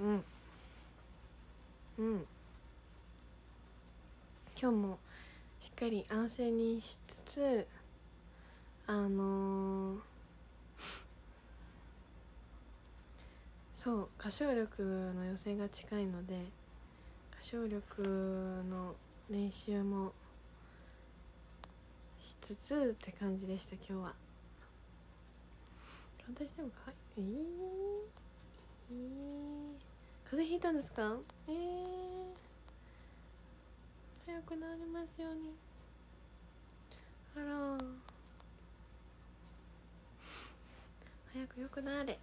うん。うん。今日もしっかり安静にしつつあのー、そう歌唱力の予選が近いので歌唱力の練習もしつつって感じでした今日は。私でもかえー、えー、風邪ひいたんですか？えー、早く治りますように。あら早くよくなれ。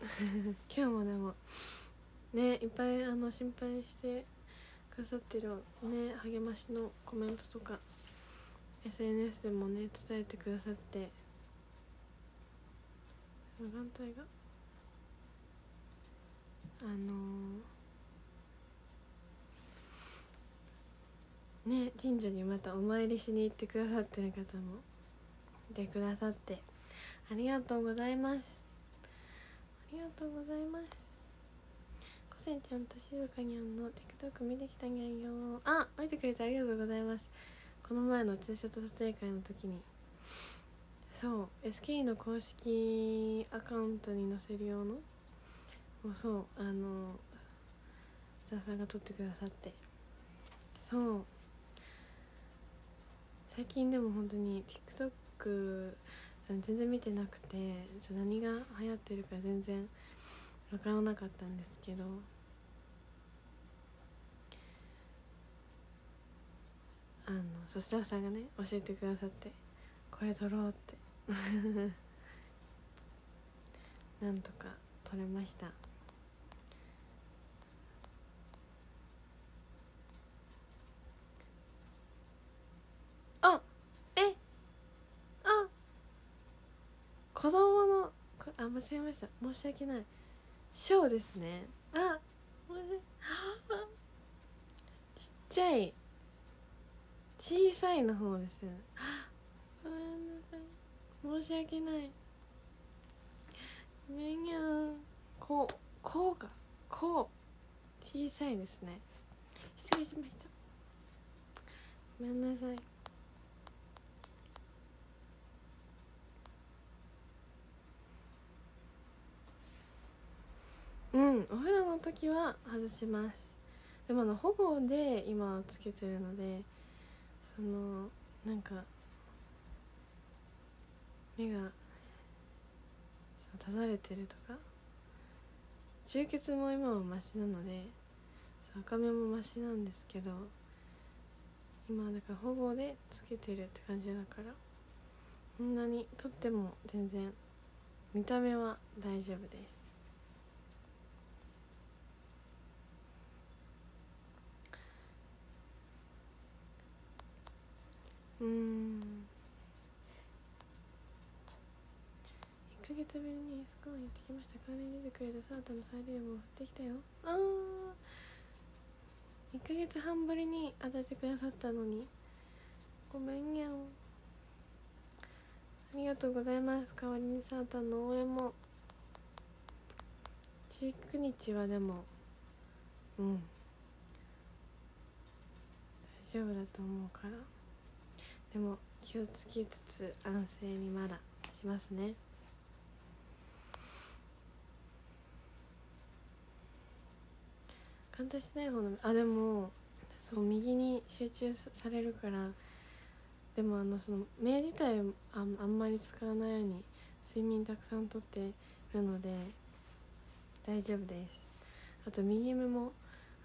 今日もでもねいっぱいあの心配してくださってるね励ましのコメントとか SNS でもね伝えてくださって眼帯が。あのー、ね近所にまたお参りしに行ってくださってる方もいてくださって。ありがとうございます。ありがとうございます。こせんちゃんと静かにゃんの TikTok 見てきたにゃんよ。あ見てくれてありがとうございます。この前のツーショット撮影会の時に。そう SKE の公式アカウントに載せる用のもうそうあのスタッフさんが撮ってくださって。そう。最近でも本当に TikTok 全然見てなくて何が流行ってるか全然分からなかったんですけど。あのそスタッフさんがね教えてくださって。これ撮ろうって。なんとか撮れましたあえあ子供のあ間違えました。申し訳ない。ショーですね。あ申しちっちゃい小さいの方です。ごめんなさい。申し訳ない。ごめんやんこうこうか。こう。小さいですね。失礼しました。ごめんなさいうんお風呂の時は外しますでもあの保護で今つけてるのでそのなんか目がそう立たれてるとか充血も今はマシなのでそう赤目もマシなんですけど今だから保護でつけてるって感じだからこんなにとっても全然見た目は大丈夫です。うん。1ヶ月ぶりにスコン行ってきました。代わりに出てくれたサータのサイリウムを振ってきたよ。あー。1ヶ月半ぶりに当たってくださったのに。ごめんにゃん。ありがとうございます。代わりにサータの応援も。19日はでも。うん。大丈夫だと思うから。でも気をつけつつ安静にまだしますね。簡単しない方のあでもそう右に集中されるからでもあのその目自体ああんまり使わないように睡眠たくさんとってるので大丈夫です。あと右目も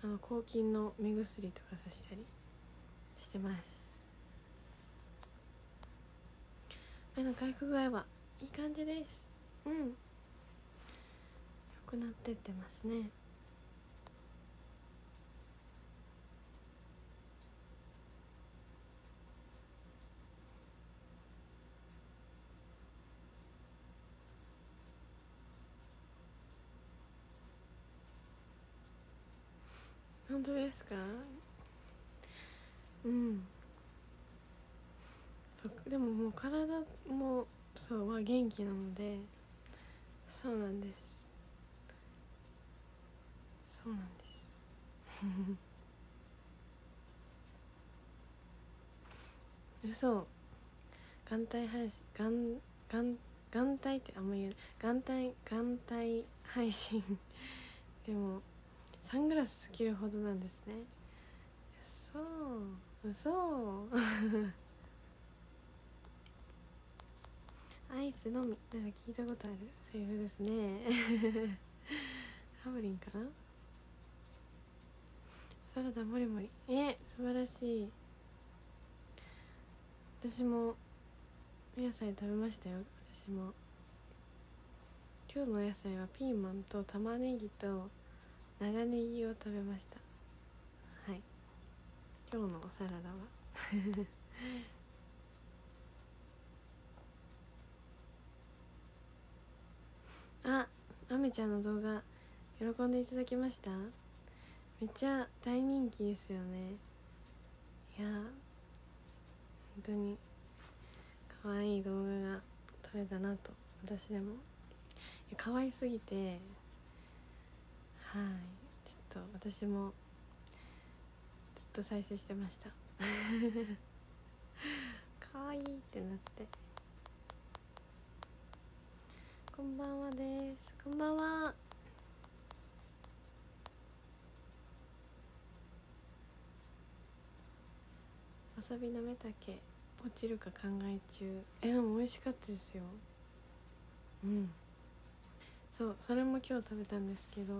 あの抗菌の目薬とかさしたりしてます。目の回復具合はいい感じです。うん。良くなってってますね。本当ですか？うん。そでももう体もそうは元気なのでそうなんです。そうなんです。嘘。眼帯配信眼眼眼帯ってあんま言う。眼帯眼帯配信。でもサングラスつけるほどなんですね。そう嘘。アイスのみ。なんか聞いたことある。セリフですね。ラブリンかな？サラダもりもりえ素晴らしい。私もお野菜食べましたよ。私も。今日のお野菜はピーマンと玉ねぎと長ネギを食べました。はい。今日のおサラダは。ああめちゃんの動画喜んでいただきました？めっちゃ大人気ですよね。いや本当に可愛い動画が撮れたなと私でも。可愛すぎてはいちょっと私もずっと再生してました。可愛いってなって。こんばんはです。こんばんは。わさびなめたけ落ちるか考え中。えでも美味しかったですよ。うん。そうそれも今日食べたんですけど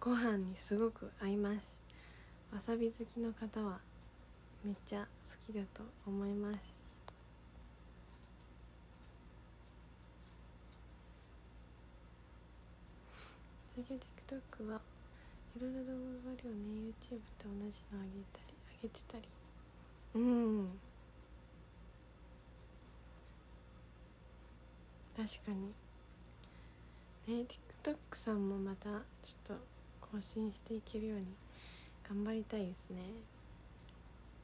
ご飯にすごく合います。わさび好きの方はめっちゃ好きだと思います。最近 TikTok はいろいろ動画があるよね。YouTube と同じのあげたりあげてたり。うん。確かに。ね TikTok さんもまたちょっと更新していけるように頑張りたいですね。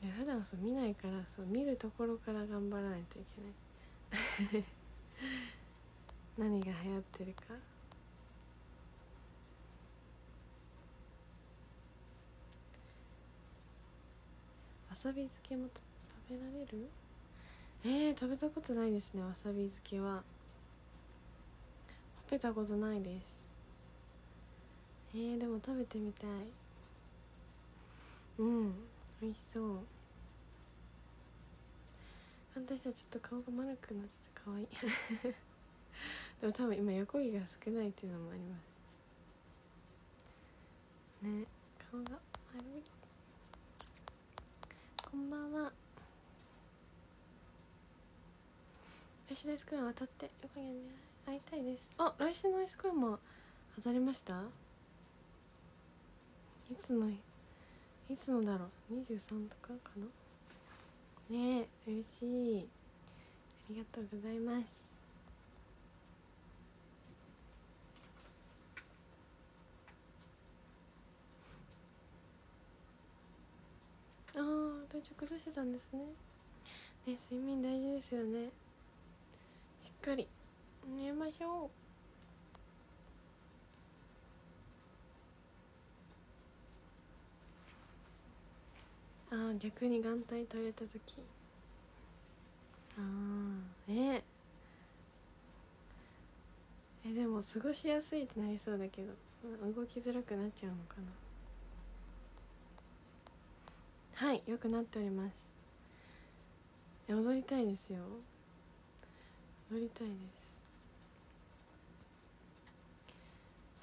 いや普段そう見ないからそう見るところから頑張らないといけない。何が流行ってるかさび漬けも食べられる？えー、食べたことないですねわさび漬けは。食べたことないです。えー、でも食べてみたい。うん美味しそう。私はちょっと顔が丸くなってて可愛い。でも多分今横毛が少ないっていうのもあります。ね顔が丸い。こんばんは。来週のアイスクリーム当たってよかに会いたいです。あ来週のアイスクリームも当たりました？いつのいつのだろう？23とかかな？ねえ嬉しい。ありがとうございます。ああ体調崩してたんですね。ね睡眠大事ですよね。しっかり。寝ましょう。ああ逆に眼帯取れた時。ああええでも過ごしやすいってなりそうだけど。動きづらくなっちゃうのかな。はいよくなっております。踊りたいですよ。踊りたいで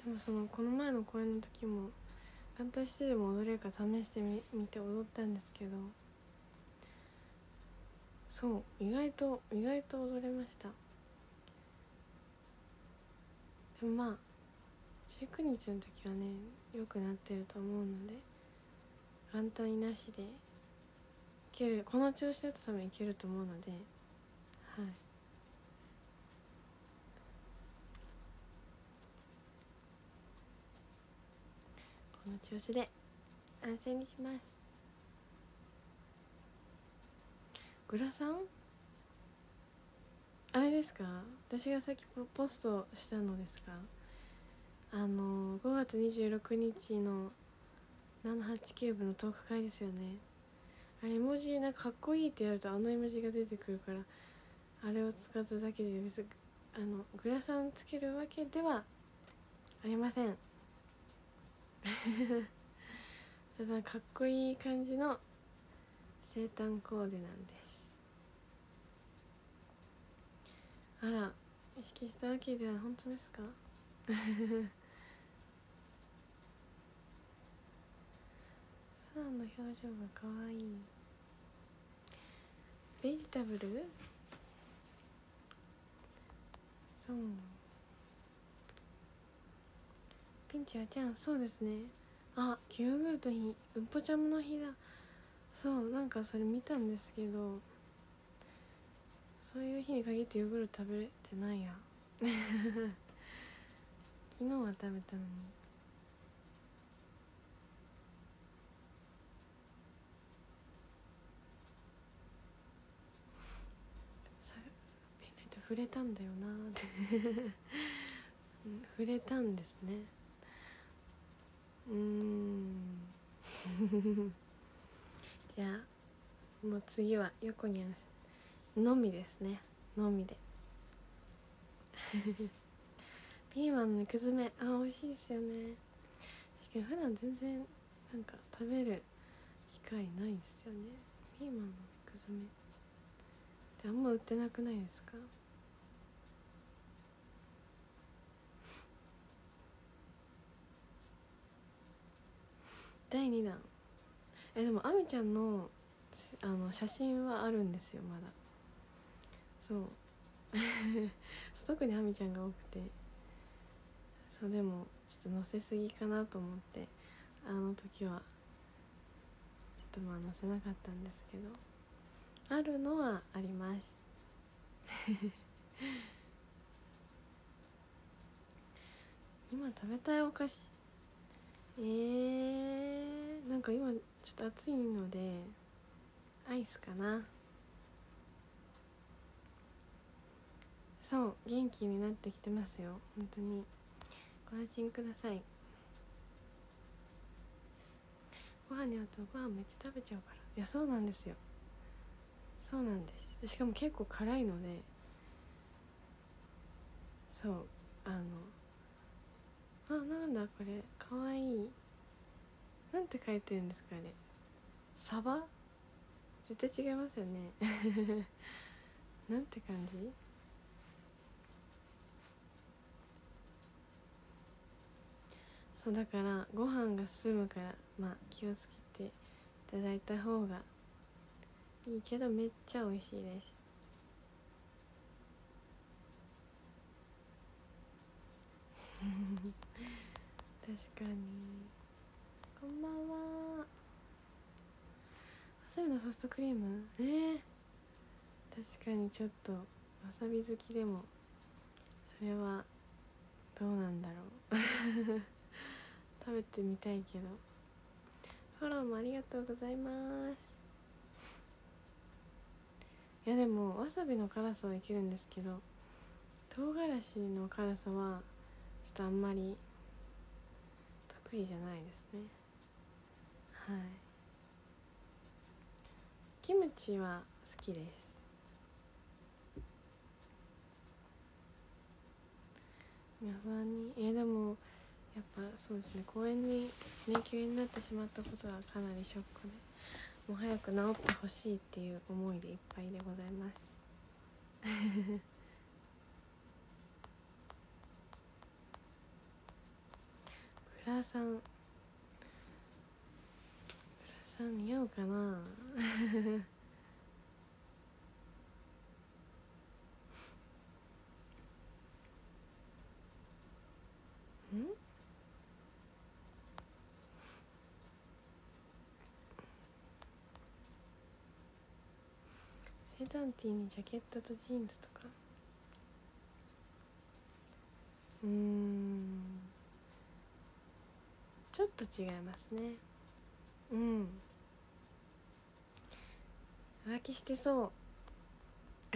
す。でもそのこの前の公演の時も眼帯してでも踊れるか試してみ見て踊ったんですけどそう意外と意外と踊れました。でもまあ19日の時はね良くなってると思うので眼帯なしでいけるこの調子だと多分いけると思うのではい。この調子で安静にします。グラサン？あれですか？私がさっきポストしたのですか？あの5月26日の789部のトーク会ですよね。あれ絵文字なんかかっこいいってやるとあの絵文字が出てくるからあれを使っただけで別あのグラサンつけるわけではありません。ただかっこいい感じの生誕コーデなんです。あら意識したわけでは本当ですか？普段の表情が可愛い。ベジタブル？そう。ピンチはちゃんそうですね。あヨーグルト日うんぽちゃむの日だ。そうなんかそれ見たんですけどそういう日に限ってヨーグルト食べれてないや。昨日は食べたのにさペンライト触れたんだよなって。触れたんですね。うん。じゃあもう次は横にあるのみですね。のみで。ピーマンの肉詰め。あ美味しいですよね。確かに普段全然なんか食べる機会ないですよね。ピーマンの肉詰めってあんま売ってなくないですか？第2弾えでもあみちゃんのあの写真はあるんですよまだ。そう。特にあみちゃんが多くて。そうでもちょっと載せすぎかなと思って。あの時はちょっとまあ載せなかったんですけど。あるのはあります。今食べたいお菓子。えー、か今ちょっと暑いのでアイスかな。そう元気になってきてますよ。本当に。ご安心ください。ご飯に合うとご飯めっちゃ食べちゃうから。いやそうなんですよ。そうなんです。しかも結構辛いので。そうあのあなんだこれ。かわいい。なんて書いてるんですかね。サバ？絶対違いますよね。なんて感じ？そうだからご飯が進むからまあ気をつけていただいた方がいいけどめっちゃ美味しいです。確かに。こんばんは。わさびのソフトクリーム？え、確かにちょっとわさび好きでもそれはどうなんだろう。食べてみたいけど。フォローもありがとうございます。いやでもわさびの辛さはいけるんですけど唐辛子の辛さはちょっとあんまり得意じゃないですね。はい。キムチは好きです。いや不安に。えー、でもやっぱそうですね公園に迷宮になってしまったことはかなりショックで。もう早く治ってほしいっていう思いでいっぱいでございます。グラサングラサン似合うかな？ん？セダンティーにジャケットとジーンズとか？うん。ちょっと違いますね。うん。浮気してそう。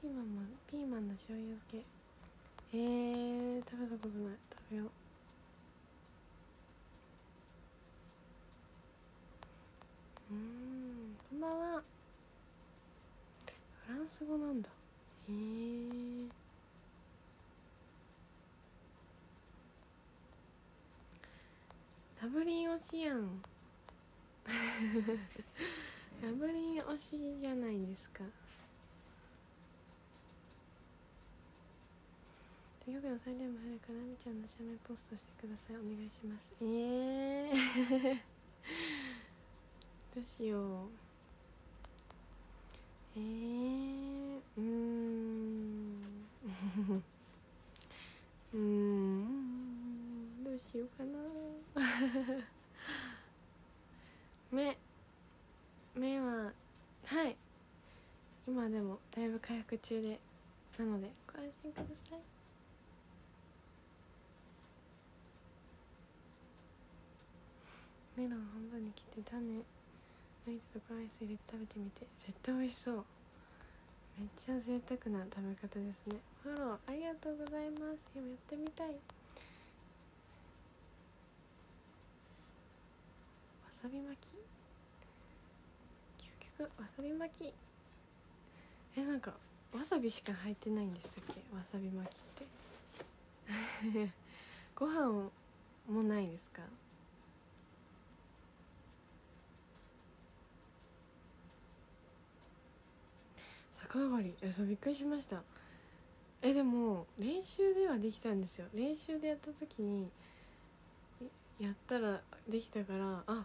ピーマンもピーマンの醤油漬け。へえー、食べたことない。食べよう。うんこんばんは。フランス語なんだ。へえラブリン推しやん。ラブリン推しじゃないですか。手曲の最大も早いからみちゃんの写メポストしてください。お願いします。えー。どうしよう。えー、うーん。うーん。しようかな。目目ははい。今でもだいぶ回復中でなのでご安心ください。メロン半分に切って種抜いたところアイス入れて食べてみて絶対美味しそう。めっちゃ贅沢な食べ方ですね。フォローありがとうございます。今やってみたい。さび巻き？究極わさび巻き。えなんかわさびしか入ってないんでしたっけ？わさび巻きって。ご飯もないですか？逆上がり。えそうびっくりしました。えでも練習ではできたんですよ。練習でやった時にやったらできたからあ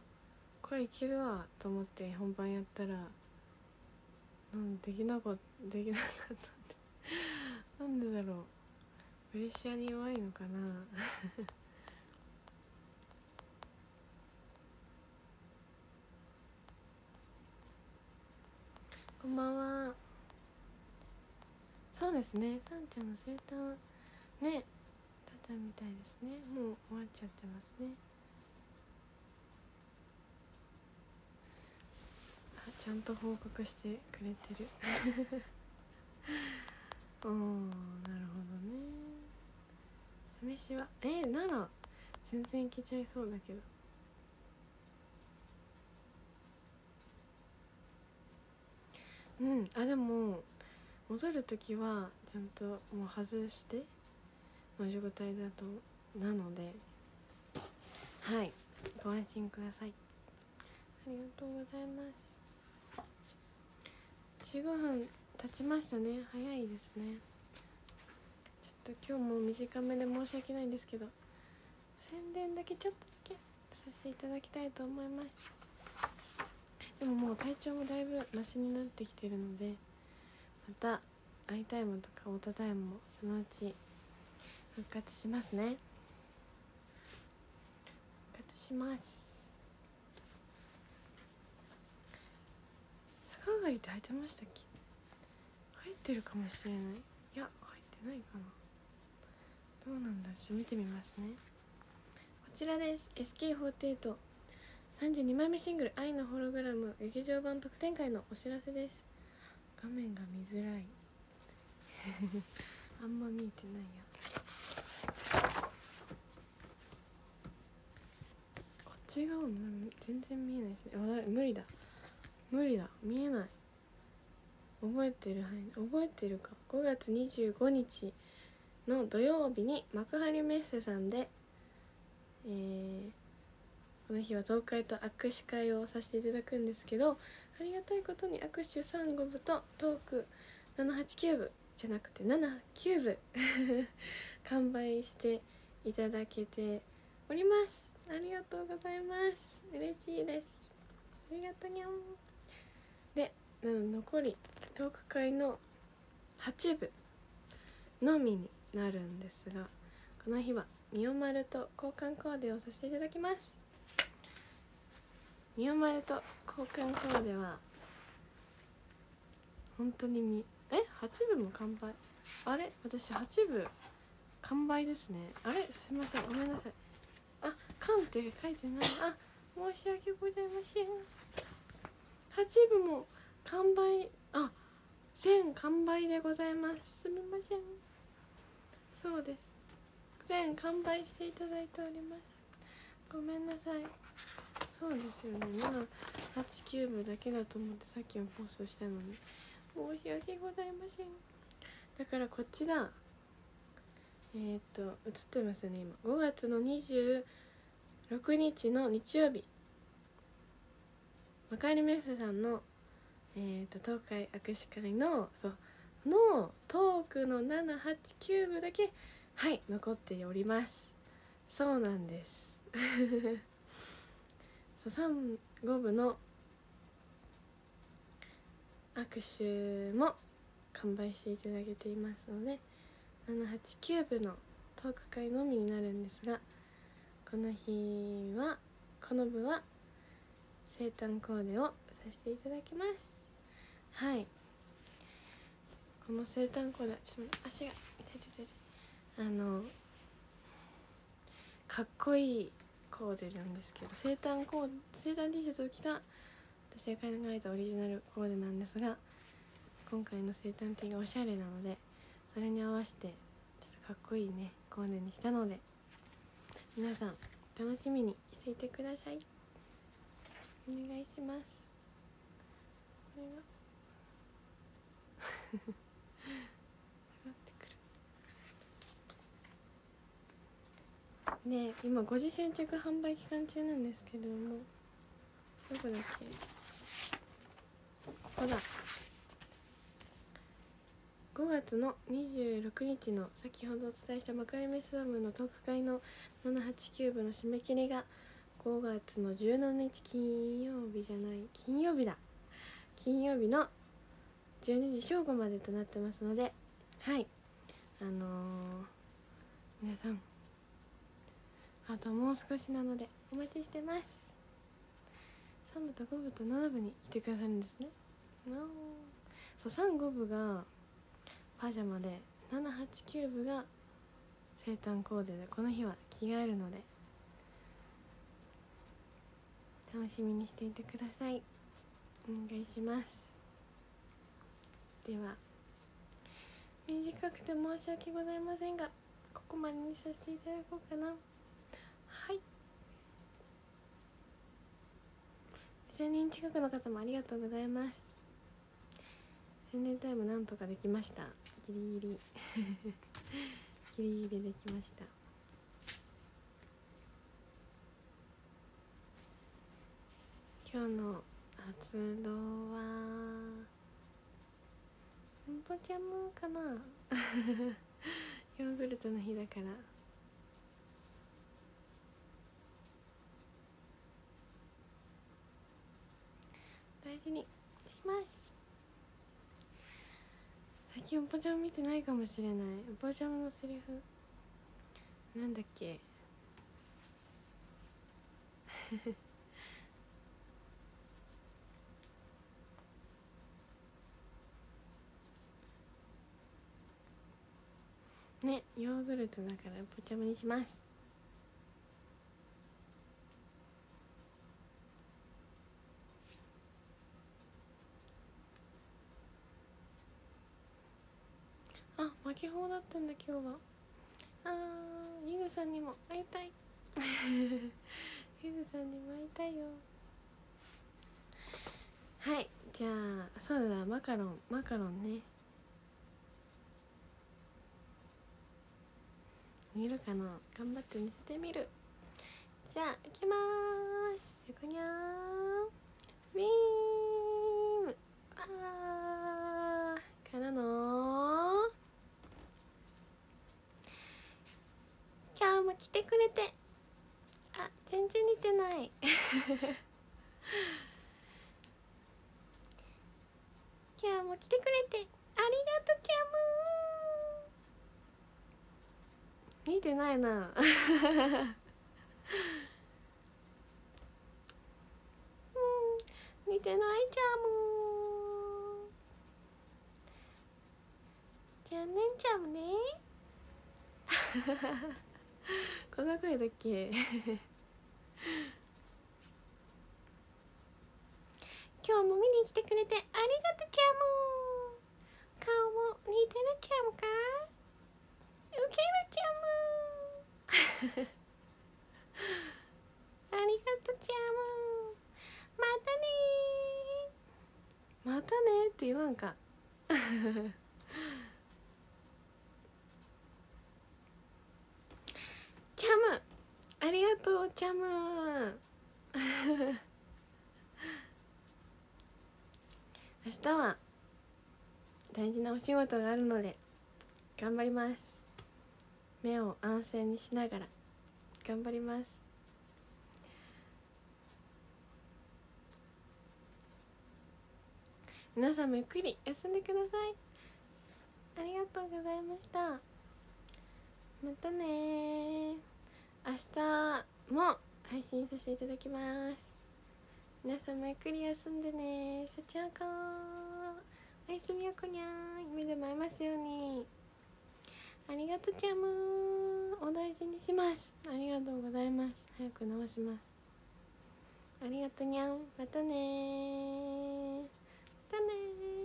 これいけるわと思って本番やったらなんできなかったできなかったんで なんでだろう。プレッシャーに弱いのかな。こんばんは。そうですね。さんちゃんの生誕ねだったみたいですね。もう終わっちゃってますねあちゃんと報告してくれてる。おーなるほどね。酢飯はえなら全然いけちゃいそうだけど。うんあでも戻る時はちゃんともう外しての状態だとなので。はいご安心ください。ありがとうございます。15分経ちましたね。早いですね。ちょっと今日も短めで申し訳ないんですけど宣伝だけちょっとだけさせていただきたいと思います。でももう体調もだいぶマシになってきてるのでまたアイタイムとかオートタイムもそのうち復活しますね。復活します逆上がりって入ってましたっけ？入ってるかもしれない。いや入ってないかな。どうなんだちょっと見てみますね。こちらです。SK48 32枚目シングル「愛のホログラム」劇場版特典会のお知らせです。画面が見づらい。あんま見えてないや。こっち側も全然見えないですね。あ無理だ。無理だ。見えない。覚えてる範囲。覚えてるか。5月25日の土曜日に幕張メッセさんでえーこの日は東海と握手会をさせていただくんですけどありがたいことに握手3五部とトーク789部。じゃなくて79部。完売していただけております。ありがとうございます。嬉しいです。ありがとうにゃん。で残りトーク会の8部のみになるんですがこの日はみおまると交換コーデをさせていただきます。みおまると交換コーデは本当にみえ？8部も完売？あれ？私8部完売ですね。あれ？すいません。ごめんなさい。あ「缶」って書いてない。あ申し訳ございません。8部も完売あ1000完売でございます。すみません。そうです。全完売していただいております。ごめんなさい。そうですよね。789部だけだと思ってさっきもポストしたのに。申し訳ございません。だからこっちだ。えー、っと映ってますね今。5月の26日の日曜日。かりメッセさんのえー、っと東海握手会のそうのトークの789部だけはい残っております。そうなんです。そう3 5部の握手も完売していただけていますので789部のトーク会のみになるんですがこの日はこの部は生誕コーデをさせていただきます。はい。この生誕コーデちょっと足が痛い痛い痛いあのかっこいいコーデなんですけど生誕コーデ生誕 T シャツを着た私が考えたオリジナルコーデなんですが今回の生誕 T がおしゃれなのでそれに合わせてちょっとかっこいいねコーデにしたので皆さん楽しみにしていてください。お願いします。これがね今5時先着販売期間中なんですけれどもどこだっけ？ここだ。5月の26日の先ほどお伝えしたマカリメスラムのトーク会の789部の締め切りが5月の17日金曜日じゃない。金曜日だ。金曜日の12時正午までとなってますのではい。あのー、皆さん。あともう少しなのでお待ちしてます。3部と5部と7部に来てくださるんですね。そう35部がパジャマで789部が生誕コーデでこの日は着替えるので楽しみにしていてください。お願いします。では。短くて申し訳ございませんがここまでにさせていただこうかな。はい。1000人近くの方もありがとうございます。宣伝タイムなんとかできました。ギリギリ。ギリギリできました。今日の活動はんぽちゃむかな？ヨーグルトの日だから。大事にします。最近おぽちゃん見てないかもしれない。おぽちゃんのセリフ。なんだっけ？ねヨーグルトだからぽちゃむにします。あ巻き法だったんだ今日は。あーゆぐさんにも会いたい。ゆぐさんにも会いたいよ。はいじゃあそうだマカロンマカロンね。見えるかな？頑張って見せてみる。じゃあいきまーす。横にゃーウィームあーからの今日も来てくれて。あ全然似てない。今日も来てくれて。ありがとうキャム似てないな。うん。似てないチャム。じゃあねんちゃんね。こんな声だっけ？今日も見に来てくれてありがとうキャム。顔も似てるキャムか？ウケるちゃむありがとうちゃむまたねまたねって言わんか。チャム。ありがとうチャム。明日は大事なお仕事があるので頑張ります。目を安静にしながら頑張ります。皆さんもゆっくり休んでください。ありがとうございました。またね明日も配信させていただきます。皆さんもゆっくり休んでねさちあかおやすみよこにゃー。夢でも会えますように。ありがとうちゃむお大事にします。ありがとうございます。早く直します。ありがとうにゃんまたねまたね